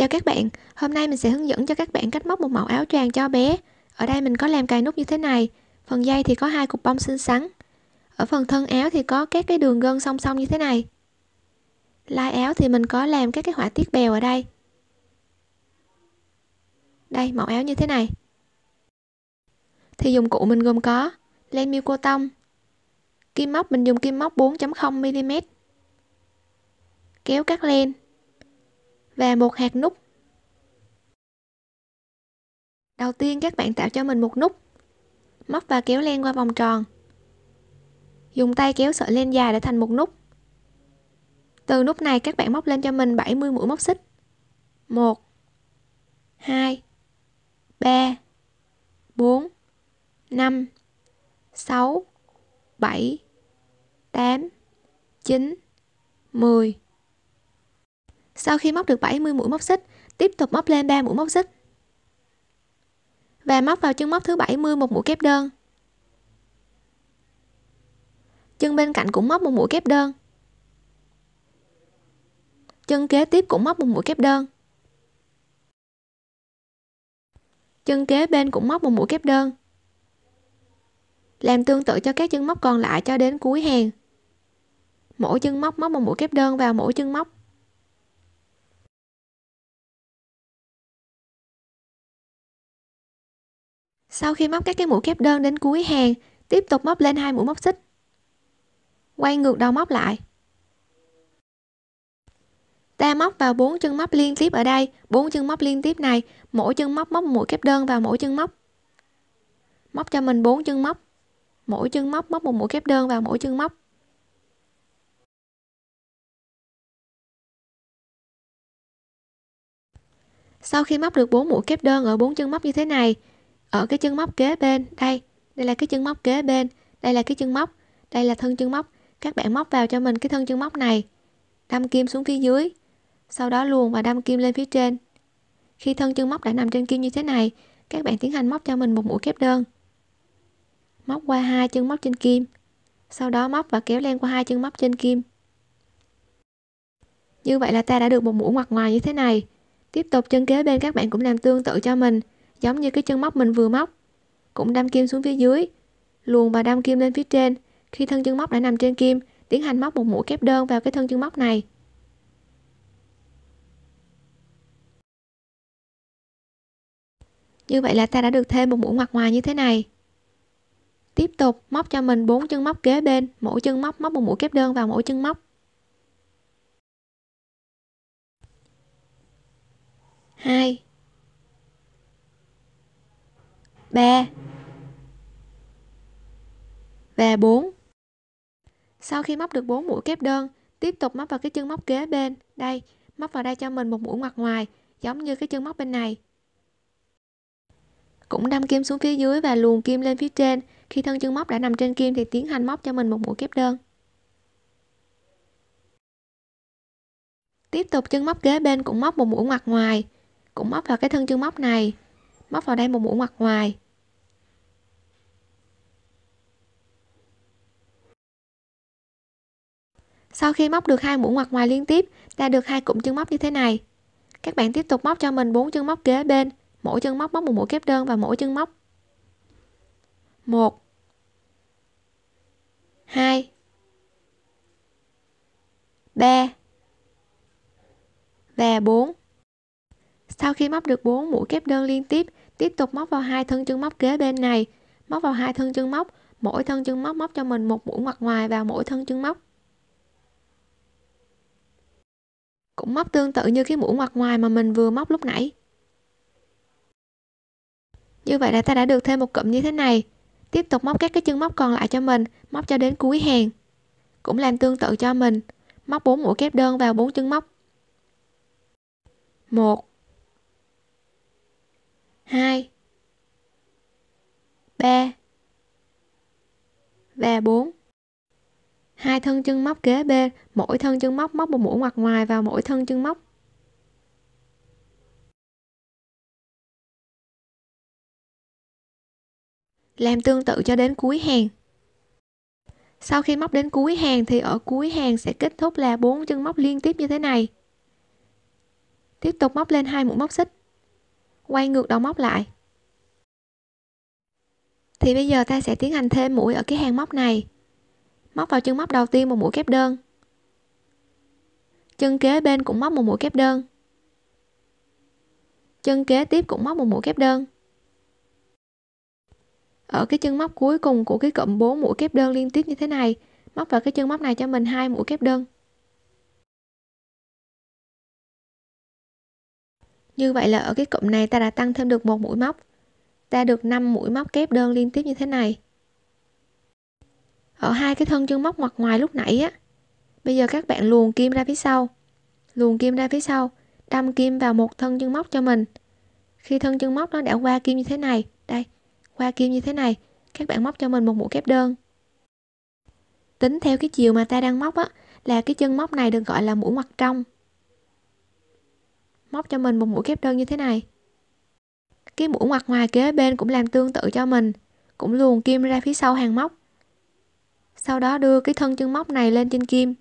Chào các bạn, hôm nay mình sẽ hướng dẫn cho các bạn cách móc một mẫu áo choàng cho bé. Ở đây mình có làm cài nút như thế này, phần dây thì có hai cục bông xinh xắn. Ở phần thân áo thì có các cái đường gân song song như thế này. Lai áo thì mình có làm các cái họa tiết bèo ở đây. Đây, mẫu áo như thế này. Thì dụng cụ mình gồm có len miêu cô tông, kim móc mình dùng kim móc 4.0 mm, kéo cắt len và một hạt nút đầu tiên các bạn tạo cho mình một nút móc và kéo len qua vòng tròn. Dùng tay kéo sợi len dài để thành một nút từ nút này các bạn móc lên cho mình 70 mũi móc xích. 1 2 3 4 5 6 7 8 9 10 sau khi móc được 70 mũi móc xích, tiếp tục móc lên 3 mũi móc xích. Và móc vào chân móc thứ 70 một mũi kép đơn. Chân bên cạnh cũng móc một mũi kép đơn. Chân kế tiếp cũng móc một mũi kép đơn. Chân kế bên cũng móc một mũi kép đơn. Làm tương tự cho các chân móc còn lại cho đến cuối hàng. Mỗi chân móc móc một mũi kép đơn vào mỗi chân móc. Sau khi móc các cái mũi kép đơn đến cuối hàng, tiếp tục móc lên hai mũi móc xích. Quay ngược đầu móc lại. Ta móc vào bốn chân móc liên tiếp ở đây, bốn chân móc liên tiếp này, mỗi chân móc móc một mũi kép đơn vào mỗi chân móc. Móc cho mình bốn chân móc. Mỗi chân móc móc một mũi kép đơn vào mỗi chân móc. Sau khi móc được 4 mũi kép đơn ở bốn chân móc như thế này ở cái chân móc kế bên. Đây đây là cái chân móc kế bên. Đây là cái chân móc. Đây là thân chân móc. Các bạn móc vào cho mình cái thân chân móc này. Đâm kim xuống phía dưới. Sau đó luồn và đâm kim lên phía trên. Khi thân chân móc đã nằm trên kim như thế này, các bạn tiến hành móc cho mình một mũi kép đơn. Móc qua hai chân móc trên kim. Sau đó móc và kéo len qua hai chân móc trên kim. Như vậy là ta đã được một mũi ngoặt ngoài như thế này. Tiếp tục chân kế bên các bạn cũng làm tương tự cho mình giống như cái chân móc mình vừa móc. Cũng đâm kim xuống phía dưới. Luồn và đâm kim lên phía trên. Khi thân chân móc đã nằm trên kim, tiến hành móc một mũi kép đơn vào cái thân chân móc này. Như vậy là ta đã được thêm một mũi ngoặt ngoài như thế này. Tiếp tục, móc cho mình bốn chân móc kế bên. Mỗi chân móc móc một mũi kép đơn vào mỗi chân móc. Hai. 3 và 4 sau khi móc được 4 mũi kép đơn, tiếp tục móc vào cái chân móc kế bên. Đây, móc vào đây cho mình một mũi ngoặt ngoài, giống như cái chân móc bên này. Cũng đâm kim xuống phía dưới và luồn kim lên phía trên. Khi thân chân móc đã nằm trên kim thì tiến hành móc cho mình một mũi kép đơn. Tiếp tục chân móc kế bên cũng móc một mũi ngoặt ngoài. Cũng móc vào cái thân chân móc này. Móc vào đây một mũi ngoặt ngoài. Sau khi móc được hai mũi ngoặt ngoài liên tiếp, ta được hai cụm chân móc như thế này. Các bạn tiếp tục móc cho mình bốn chân móc kế bên. Mỗi chân móc móc một mũi kép đơn và mỗi chân móc. Một. Hai. Ba. Và 4 sau khi móc được 4 mũi kép đơn liên tiếp tiếp tục móc vào hai thân chân móc kế bên này. Móc vào hai thân chân móc, mỗi thân chân móc móc cho mình một mũi ngoặt ngoài vào mỗi thân chân móc. Cũng móc tương tự như cái mũi ngoặt ngoài mà mình vừa móc lúc nãy. Như vậy là ta đã được thêm một cụm như thế này. Tiếp tục móc các cái chân móc còn lại cho mình, móc cho đến cuối hàng. Cũng làm tương tự cho mình, móc 4 mũi kép đơn vào 4 chân móc. 1 2 3 và 4 hai thân chân móc kế bên, mỗi thân chân móc móc một mũi ngoặt ngoài vào mỗi thân chân móc. Làm tương tự cho đến cuối hàng. Sau khi móc đến cuối hàng thì ở cuối hàng sẽ kết thúc là bốn chân móc liên tiếp như thế này. Tiếp tục móc lên hai mũi móc xích. Quay ngược đầu móc lại. Thì bây giờ ta sẽ tiến hành thêm mũi ở cái hàng móc này móc vào chân móc đầu tiên một mũi kép đơn. Chân kế bên cũng móc một mũi kép đơn. Chân kế tiếp cũng móc một mũi kép đơn. Ở cái chân móc cuối cùng của cái cụm 4 mũi kép đơn liên tiếp như thế này, móc vào cái chân móc này cho mình hai mũi kép đơn. Như vậy là ở cái cụm này ta đã tăng thêm được một mũi móc. Ta được 5 mũi móc kép đơn liên tiếp như thế này ở hai cái thân chân móc mặt ngoài lúc nãy á. Bây giờ các bạn luồn kim ra phía sau. Luồn kim ra phía sau, đâm kim vào một thân chân móc cho mình. Khi thân chân móc nó đã qua kim như thế này, đây, qua kim như thế này, các bạn móc cho mình một mũi kép đơn. Tính theo cái chiều mà ta đang móc á, là cái chân móc này được gọi là mũi ngoặt trong. Móc cho mình một mũi kép đơn như thế này. Cái mũi ngoặt ngoài kế bên cũng làm tương tự cho mình, cũng luồn kim ra phía sau hàng móc sau đó đưa cái thân chân móc này lên trên kim.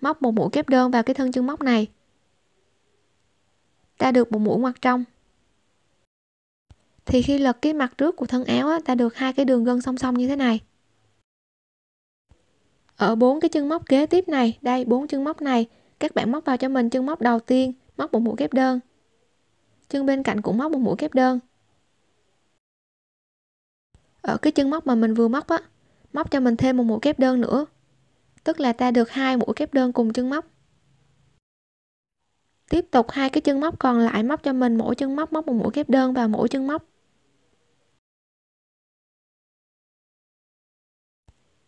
Móc một mũi kép đơn vào cái thân chân móc này. Ta được một mũi ngoặt trong. Thì khi lật cái mặt trước của thân áo á, ta được hai cái đường gân song song như thế này. Ở bốn cái chân móc kế tiếp này đây bốn chân móc này các bạn móc vào cho mình chân móc đầu tiên móc một mũi kép đơn. Chân bên cạnh cũng móc một mũi kép đơn. Ở cái chân móc mà mình vừa móc á móc cho mình thêm một mũi kép đơn nữa. Tức là ta được hai mũi kép đơn cùng chân móc. Tiếp tục hai cái chân móc còn lại móc cho mình, mỗi chân móc móc một mũi kép đơn vào mỗi chân móc.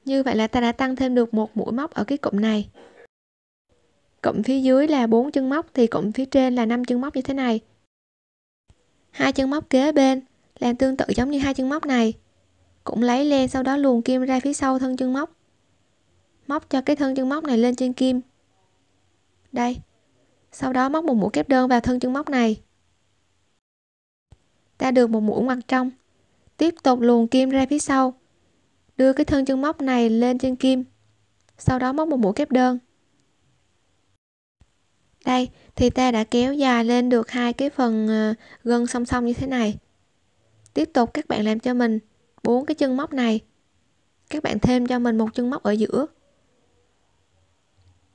Như vậy là ta đã tăng thêm được một mũi móc ở cái cụm này. Cụm phía dưới là bốn chân móc, thì cụm phía trên là năm chân móc như thế này. Hai chân móc kế bên làm tương tự giống như hai chân móc này cũng lấy len sau đó luồn kim ra phía sau thân chân móc. Móc cho cái thân chân móc này lên trên kim. Đây. Sau đó móc một mũi kép đơn vào thân chân móc này. Ta được một mũi ngoặt trong. Tiếp tục luồn kim ra phía sau. Đưa cái thân chân móc này lên trên kim. Sau đó móc một mũi kép đơn. Đây, thì ta đã kéo dài lên được hai cái phần ờ, gân song song như thế này. Tiếp tục các bạn làm cho mình bốn cái chân móc này. Các bạn thêm cho mình một chân móc ở giữa.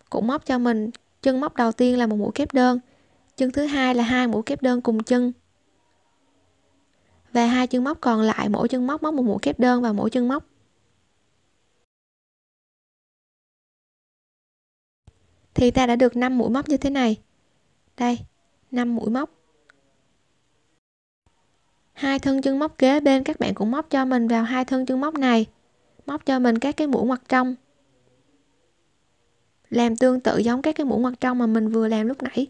Cũng móc cho mình chân móc đầu tiên là một mũi kép đơn. Chân thứ hai là hai mũi kép đơn cùng chân. Và hai chân móc còn lại, mỗi chân móc móc một mũi kép đơn vào mỗi chân móc. Thì ta đã được 5 mũi móc như thế này. Đây 5 mũi móc hai thân chân móc kế bên các bạn cũng móc cho mình vào hai thân chân móc này. Móc cho mình các cái mũi ngoặt trong. Làm tương tự giống các cái mũi ngoặt trong mà mình vừa làm lúc nãy.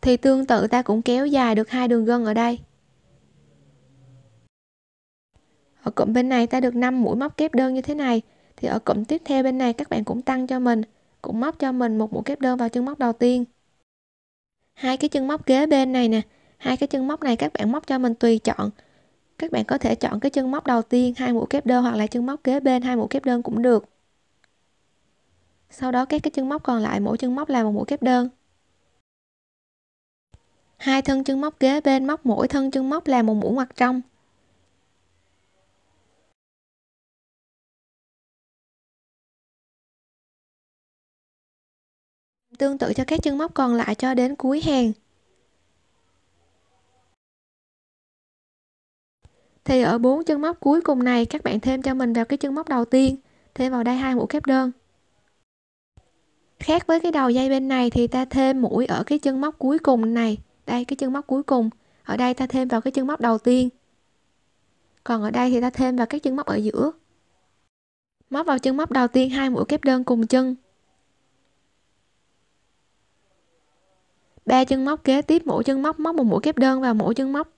Thì tương tự ta cũng kéo dài được hai đường gân ở đây. Ở cụm bên này ta được 5 mũi móc kép đơn như thế này. Thì ở cụm tiếp theo bên này các bạn cũng tăng cho mình, cũng móc cho mình một mũi kép đơn vào chân móc đầu tiên hai cái chân móc kế bên này nè. Hai cái chân móc này các bạn móc cho mình tùy chọn. Các bạn có thể chọn cái chân móc đầu tiên, hai mũi kép đơn hoặc là chân móc kế bên, hai mũi kép đơn cũng được. Sau đó các cái chân móc còn lại, mỗi chân móc là một mũi kép đơn. Hai thân chân móc kế bên móc mỗi thân chân móc là một mũi ngoặt trong. Tương tự cho các chân móc còn lại cho đến cuối hàng. Thì ở bốn chân móc cuối cùng này, các bạn thêm cho mình vào cái chân móc đầu tiên, thêm vào đây hai mũi kép đơn. Khác với cái đầu dây bên này thì ta thêm mũi ở cái chân móc cuối cùng này, đây, cái chân móc cuối cùng. Ở đây ta thêm vào cái chân móc đầu tiên. Còn ở đây thì ta thêm vào các chân móc ở giữa. Móc vào chân móc đầu tiên, hai mũi kép đơn cùng chân. Ba chân móc kế tiếp, mỗi chân móc móc một mũi kép đơn vào mỗi chân móc.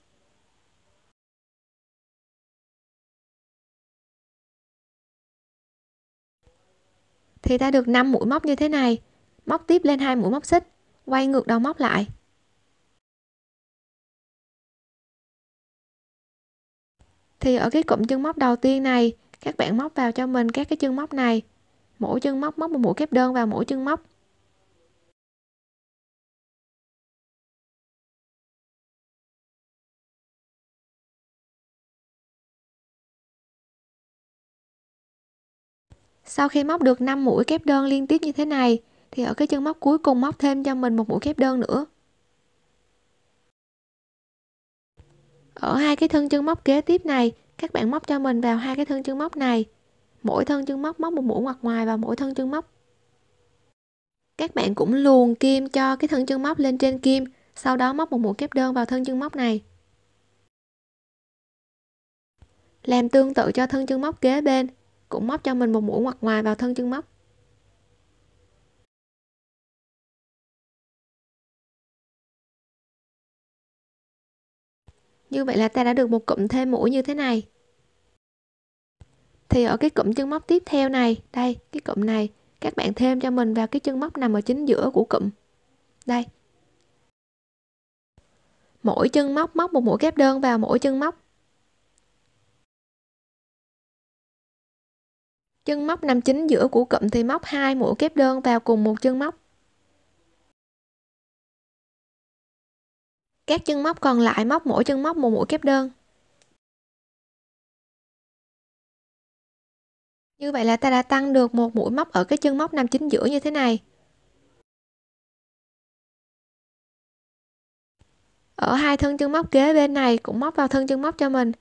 Thì ta được 5 mũi móc như thế này. Móc tiếp lên hai mũi móc xích, quay ngược đầu móc lại. Thì ở cái cụm chân móc đầu tiên này, các bạn móc vào cho mình các cái chân móc này. Mỗi chân móc móc một mũi kép đơn vào mỗi chân móc. Sau khi móc được 5 mũi kép đơn liên tiếp như thế này, thì ở cái chân móc cuối cùng móc thêm cho mình một mũi kép đơn nữa. Ở hai cái thân chân móc kế tiếp này, các bạn móc cho mình vào hai cái thân chân móc này. Mỗi thân chân móc móc một mũi ngoặt ngoài vào mỗi thân chân móc. Các bạn cũng luồn kim cho cái thân chân móc lên trên kim, sau đó móc một mũi kép đơn vào thân chân móc này. Làm tương tự cho thân chân móc kế bên cũng móc cho mình một mũi ngoặt ngoài vào thân chân móc. Như vậy là ta đã được một cụm thêm mũi như thế này. Thì ở cái cụm chân móc tiếp theo này, đây, cái cụm này, các bạn thêm cho mình vào cái chân móc nằm ở chính giữa của cụm. Đây. Mỗi chân móc móc một mũi kép đơn vào mỗi chân móc. Chân móc nằm chính giữa của cụm thì móc hai mũi kép đơn vào cùng một chân móc. Các chân móc còn lại móc mỗi chân móc một mũi kép đơn. Như vậy là ta đã tăng được một mũi móc ở cái chân móc nằm chính giữa như thế này. Ở hai thân chân móc kế bên này cũng móc vào thân chân móc cho mình.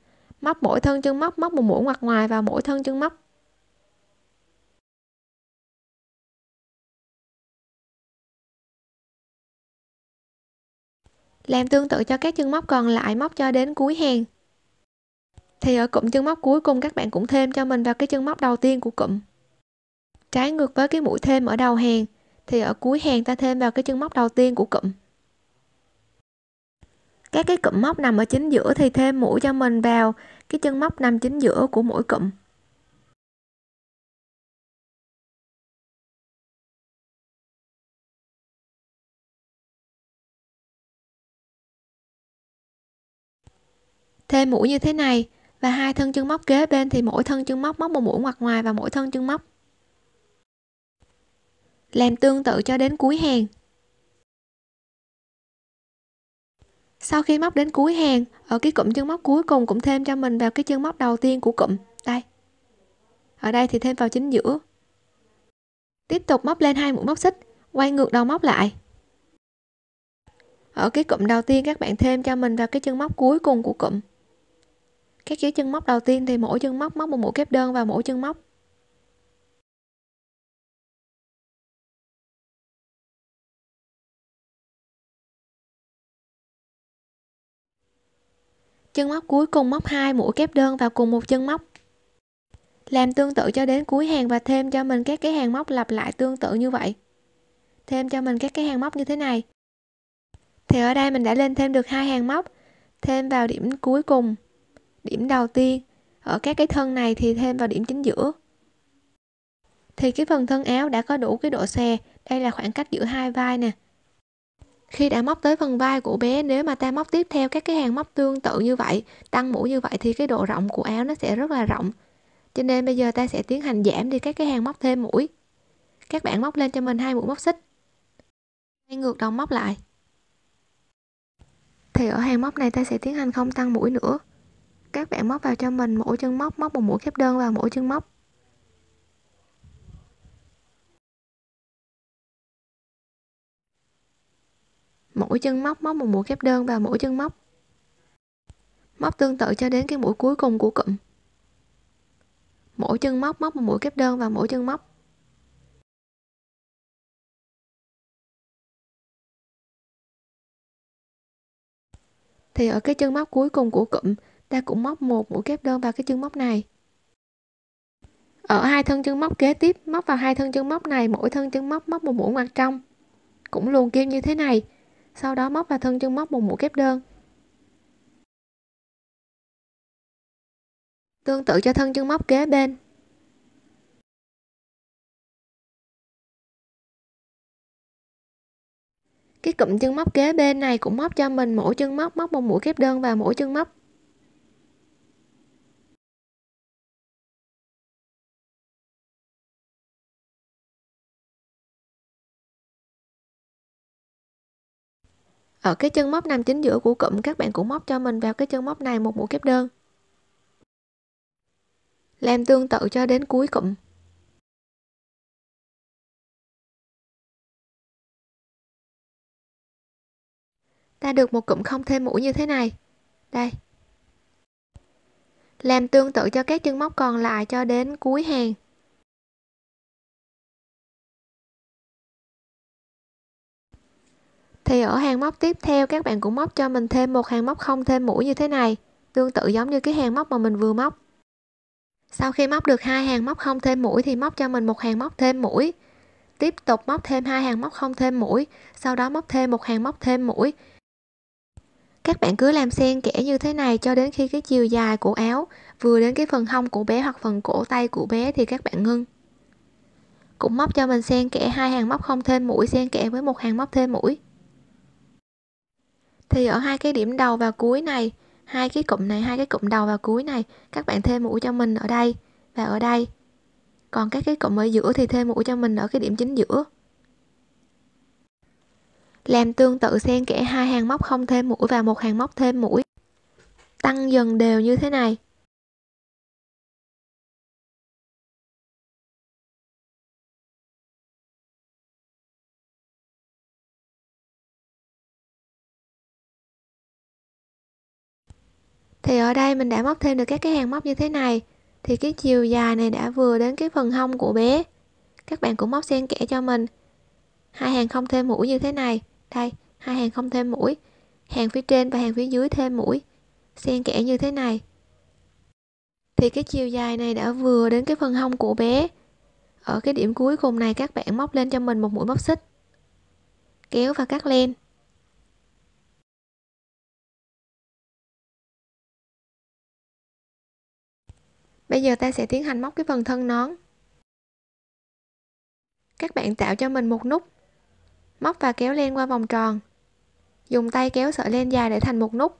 Móc mỗi thân chân móc móc một mũi ngoặt ngoài vào mỗi thân chân móc. Làm tương tự cho các chân móc còn lại móc cho đến cuối hàng. Thì ở cụm chân móc cuối cùng các bạn cũng thêm cho mình vào cái chân móc đầu tiên của cụm. Trái ngược với cái mũi thêm ở đầu hàng, thì ở cuối hàng ta thêm vào cái chân móc đầu tiên của cụm. Các cái cụm móc nằm ở chính giữa thì thêm mũi cho mình vào cái chân móc nằm chính giữa của mỗi cụm. Thêm mũi như thế này, và hai thân chân móc kế bên thì mỗi thân chân móc móc một mũi ngoặt ngoài và mỗi thân chân móc làm tương tự cho đến cuối hàng. Sau khi móc đến cuối hàng, ở cái cụm chân móc cuối cùng cũng thêm cho mình vào cái chân móc đầu tiên của cụm. Đây. Ở đây thì thêm vào chính giữa. Tiếp tục móc lên hai mũi móc xích, quay ngược đầu móc lại. Ở cái cụm đầu tiên các bạn thêm cho mình vào cái chân móc cuối cùng của cụm các dấu chân móc đầu tiên thì mỗi chân móc móc một mũi kép đơn vào mỗi chân móc. Chân móc cuối cùng móc hai mũi kép đơn vào cùng một chân móc. Làm tương tự cho đến cuối hàng và thêm cho mình các cái hàng móc lặp lại tương tự như vậy. Thêm cho mình các cái hàng móc như thế này. Thì ở đây mình đã lên thêm được hai hàng móc. Thêm vào điểm cuối cùng điểm đầu tiên. Ở các cái thân này thì thêm vào điểm chính giữa. Thì cái phần thân áo đã có đủ cái độ xòe đây là khoảng cách giữa hai vai nè. Khi đã móc tới phần vai của bé, nếu mà ta móc tiếp theo các cái hàng móc tương tự như vậy, tăng mũi như vậy, thì cái độ rộng của áo nó sẽ rất là rộng. Cho nên bây giờ ta sẽ tiến hành giảm đi các cái hàng móc thêm mũi. Các bạn móc lên cho mình hai mũi móc xích. Quay ngược đầu móc lại. Thì ở hàng móc này ta sẽ tiến hành không tăng mũi nữa các bạn móc vào cho mình, mỗi chân móc móc một mũi kép đơn vào mỗi chân móc. Mỗi chân móc móc một mũi kép đơn vào mỗi chân móc. Móc tương tự cho đến cái mũi cuối cùng của cụm. Mỗi chân móc móc một mũi kép đơn vào mỗi chân móc. Thì ở cái chân móc cuối cùng của cụm ta cũng móc một mũi kép đơn vào cái chân móc này. Ở hai thân chân móc kế tiếp, móc vào hai thân chân móc này, mỗi thân chân móc móc một mũi ngoặt trong. Cũng luồn kim như thế này, sau đó móc vào thân chân móc một mũi kép đơn. Tương tự cho thân chân móc kế bên. Cái cụm chân móc kế bên này cũng móc cho mình mỗi chân móc móc một mũi kép đơn vào mỗi chân móc. Ở cái chân móc nằm chính giữa của cụm các bạn cũng móc cho mình vào cái chân móc này một mũi kép đơn. Làm tương tự cho đến cuối cụm. Ta được một cụm không thêm mũi như thế này. Đây. Làm tương tự cho các chân móc còn lại cho đến cuối hàng. Thì ở hàng móc tiếp theo, các bạn cũng móc cho mình thêm một hàng móc không thêm mũi như thế này, tương tự giống như cái hàng móc mà mình vừa móc. Sau khi móc được hai hàng móc không thêm mũi thì móc cho mình một hàng móc thêm mũi. Tiếp tục móc thêm hai hàng móc không thêm mũi, sau đó móc thêm một hàng móc thêm mũi. Các bạn cứ làm xen kẽ như thế này cho đến khi cái chiều dài của áo vừa đến cái phần hông của bé hoặc phần cổ tay của bé thì các bạn ngưng. Cũng móc cho mình xen kẽ hai hàng móc không thêm mũi, xen kẽ với một hàng móc thêm mũi thì ở hai cái điểm đầu và cuối này, hai cái cụm này, hai cái cụm đầu và cuối này, các bạn thêm mũi cho mình ở đây và ở đây. Còn các cái cụm ở giữa thì thêm mũi cho mình ở cái điểm chính giữa. Làm tương tự xen kẽ hai hàng móc không thêm mũi và một hàng móc thêm mũi. Tăng dần đều như thế này. Thì ở đây mình đã móc thêm được các cái hàng móc như thế này. Thì cái chiều dài này đã vừa đến cái phần hông của bé. Các bạn cũng móc xen kẽ cho mình. Hai hàng không thêm mũi như thế này. Đây, hai hàng không thêm mũi. Hàng phía trên và hàng phía dưới thêm mũi. Xen kẽ như thế này. Thì cái chiều dài này đã vừa đến cái phần hông của bé. Ở cái điểm cuối cùng này, các bạn móc lên cho mình một mũi móc xích. Kéo và cắt len. Bây giờ ta sẽ tiến hành móc cái phần thân nón. Các bạn tạo cho mình một nút. Móc và kéo len qua vòng tròn. Dùng tay kéo sợi len dài để thành một nút.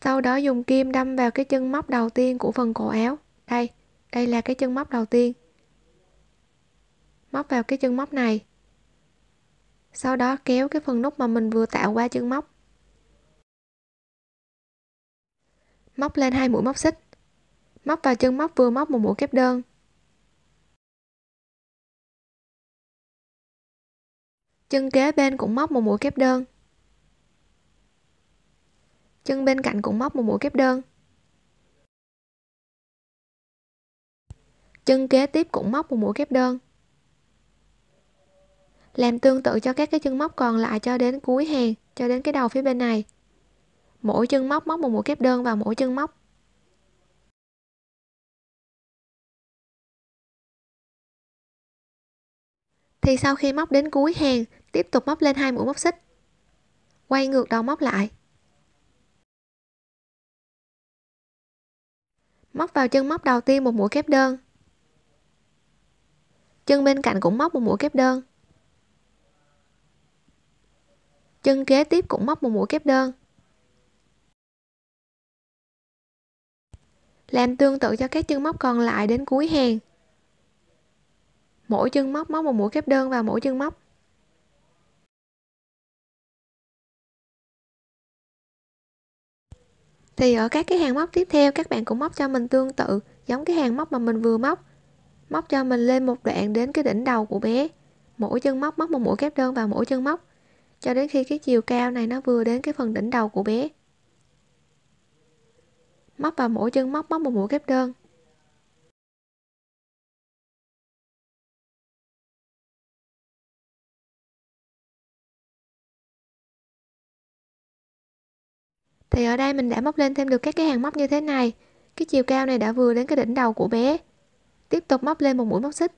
Sau đó dùng kim đâm vào cái chân móc đầu tiên của phần cổ áo. Đây đây là cái chân móc đầu tiên. Móc vào cái chân móc này. Sau đó kéo cái phần nút mà mình vừa tạo qua chân móc. Móc lên hai mũi móc xích móc vào chân móc vừa móc một mũi kép đơn. Chân kế bên cũng móc một mũi kép đơn. Chân bên cạnh cũng móc một mũi kép đơn. Chân kế tiếp cũng móc một mũi kép đơn. Làm tương tự cho các cái chân móc còn lại cho đến cuối hàng, cho đến cái đầu phía bên này. Mỗi chân móc móc một mũi kép đơn vào mỗi chân móc. Thì sau khi móc đến cuối hàng, tiếp tục móc lên hai mũi móc xích. Quay ngược đầu móc lại. Móc vào chân móc đầu tiên một mũi kép đơn. Chân bên cạnh cũng móc một mũi kép đơn. Chân kế tiếp cũng móc một mũi kép đơn. Làm tương tự cho các chân móc còn lại đến cuối hàng mỗi chân móc móc một mũi kép đơn vào mỗi chân móc. Thì ở các cái hàng móc tiếp theo, các bạn cũng móc cho mình tương tự, giống cái hàng móc mà mình vừa móc. Móc cho mình lên một đoạn đến cái đỉnh đầu của bé. Mỗi chân móc móc một mũi kép đơn vào mỗi chân móc. Cho đến khi cái chiều cao này nó vừa đến cái phần đỉnh đầu của bé. Móc vào mỗi chân móc móc một mũi kép đơn. Thì ở đây mình đã móc lên thêm được các cái hàng móc như thế này. Cái chiều cao này đã vừa đến cái đỉnh đầu của bé. Tiếp tục móc lên một mũi móc xích.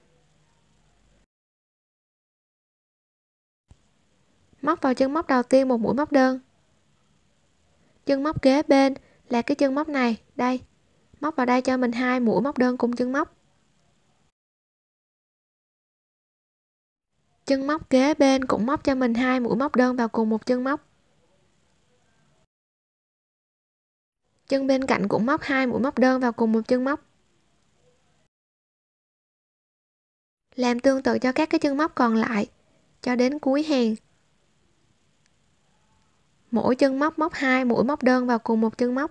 Móc vào chân móc đầu tiên một mũi móc đơn. Chân móc kế bên là cái chân móc này, đây. Móc vào đây cho mình hai mũi móc đơn cùng chân móc. Chân móc kế bên cũng móc cho mình hai mũi móc đơn vào cùng một chân móc. Chân bên cạnh cũng móc hai mũi móc đơn vào cùng một chân móc. Làm tương tự cho các cái chân móc còn lại, cho đến cuối hàng. Mỗi chân móc móc hai mũi móc đơn vào cùng một chân móc.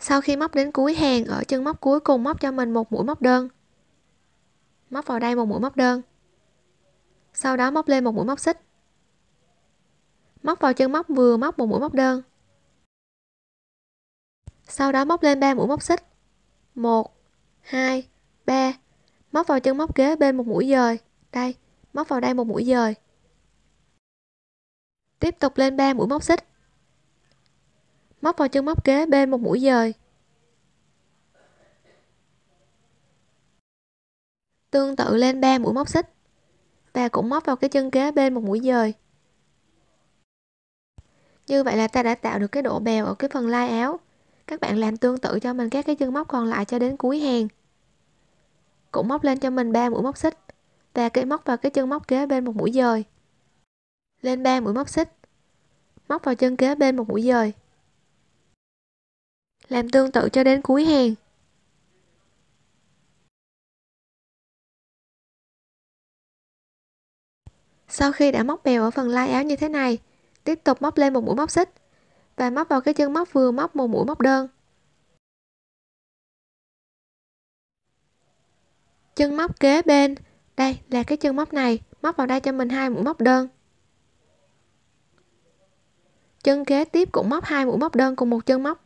Sau khi móc đến cuối hàng, ở chân móc cuối cùng móc cho mình một mũi móc đơn. Móc vào đây một mũi móc đơn sau đó móc lên một mũi móc xích. Móc vào chân móc vừa móc một mũi móc đơn. Sau đó móc lên 3 mũi móc xích. 1 2 3 móc vào chân móc kế bên một mũi dời. Đây, móc vào đây một mũi dời. Tiếp tục lên 3 mũi móc xích. Móc vào chân móc kế bên một mũi dời. Tương tự lên 3 mũi móc xích và cũng móc vào cái chân kế bên một mũi dời. Như vậy là ta đã tạo được cái độ bèo ở cái phần lai áo. Các bạn làm tương tự cho mình các cái chân móc còn lại cho đến cuối hàng. Cũng móc lên cho mình 3 mũi móc xích và cái móc vào cái chân móc kế bên một mũi dời. Lên 3 mũi móc xích, móc vào chân kế bên một mũi dời. Làm tương tự cho đến cuối hàng. Sau khi đã móc bèo ở phần lai áo như thế này, tiếp tục móc lên một mũi móc xích và móc vào cái chân móc vừa móc một mũi móc đơn. Chân móc kế bên, đây là cái chân móc này, móc vào đây cho mình hai mũi móc đơn. Chân kế tiếp cũng móc hai mũi móc đơn cùng một chân móc.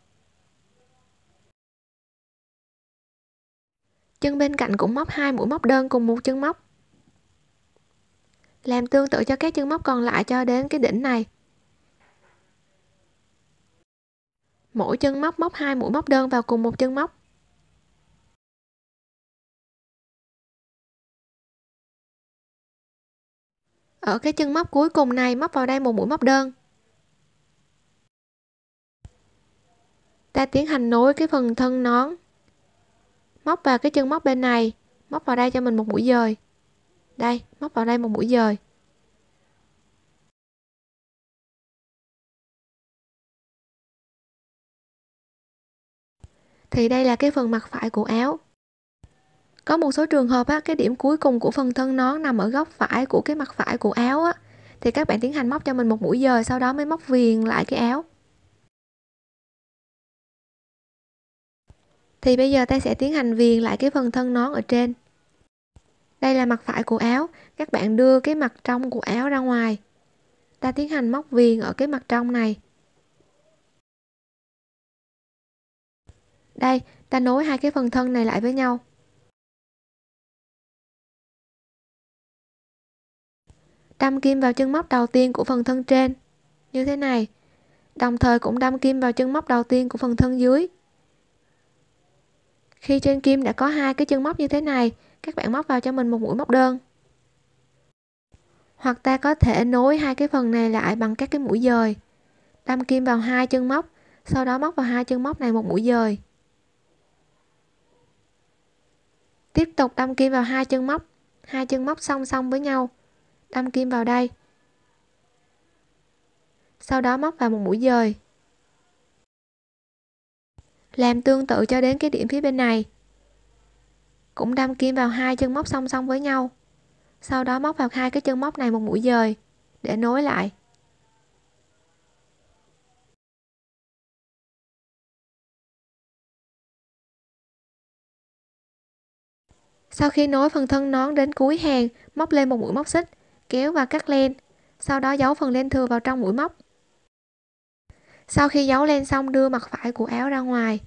Chân bên cạnh cũng móc hai mũi móc đơn cùng một chân móc làm tương tự cho các chân móc còn lại cho đến cái đỉnh này. Mỗi chân móc móc hai mũi móc đơn vào cùng một chân móc. Ở cái chân móc cuối cùng này móc vào đây một mũi móc đơn. Ta tiến hành nối cái phần thân nón móc vào cái chân móc bên này, móc vào đây cho mình một mũi dời đây móc vào đây một mũi dời. Thì đây là cái phần mặt phải của áo. Có một số trường hợp á, cái điểm cuối cùng của phần thân nón nằm ở góc phải của cái mặt phải của áo á, thì các bạn tiến hành móc cho mình một mũi dời sau đó mới móc viền lại cái áo. Thì bây giờ ta sẽ tiến hành viền lại cái phần thân nón ở trên đây là mặt phải của áo. Các bạn đưa cái mặt trong của áo ra ngoài. Ta tiến hành móc viền ở cái mặt trong này. Đây, ta nối hai cái phần thân này lại với nhau. Đâm kim vào chân móc đầu tiên của phần thân trên. Như thế này. Đồng thời cũng đâm kim vào chân móc đầu tiên của phần thân dưới khi trên kim đã có hai cái chân móc như thế này, các bạn móc vào cho mình một mũi móc đơn. Hoặc ta có thể nối hai cái phần này lại bằng các cái mũi dời. Đâm kim vào hai chân móc, sau đó móc vào hai chân móc này một mũi dời. Tiếp tục đâm kim vào hai chân móc. Hai chân móc song song với nhau. Đâm kim vào đây. Sau đó móc vào một mũi dời làm tương tự cho đến cái điểm phía bên này. Cũng đâm kim vào hai chân móc song song với nhau. Sau đó móc vào hai cái chân móc này một mũi dời, để nối lại. Sau khi nối phần thân nón đến cuối hàng, móc lên một mũi móc xích, kéo và cắt len. Sau đó giấu phần len thừa vào trong mũi móc sau khi giấu lên xong đưa mặt phải của áo ra ngoài.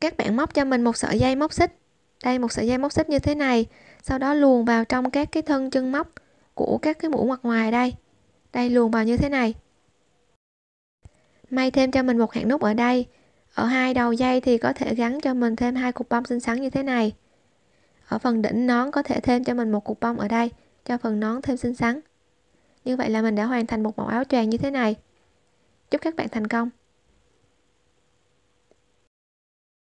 Các bạn móc cho mình một sợi dây móc xích. Đây, một sợi dây móc xích như thế này. Sau đó luồn vào trong các cái thân chân móc của các cái mũ mặt ngoài đây. Đây, luồn vào như thế này. May thêm cho mình một hạt nút ở đây. Ở hai đầu dây thì có thể gắn cho mình thêm hai cục bông xinh xắn như thế này. Ở phần đỉnh nón có thể thêm cho mình một cục bông ở đây, cho phần nón thêm xinh xắn như vậy là mình đã hoàn thành một mẫu áo choàng như thế này. Chúc các bạn thành công!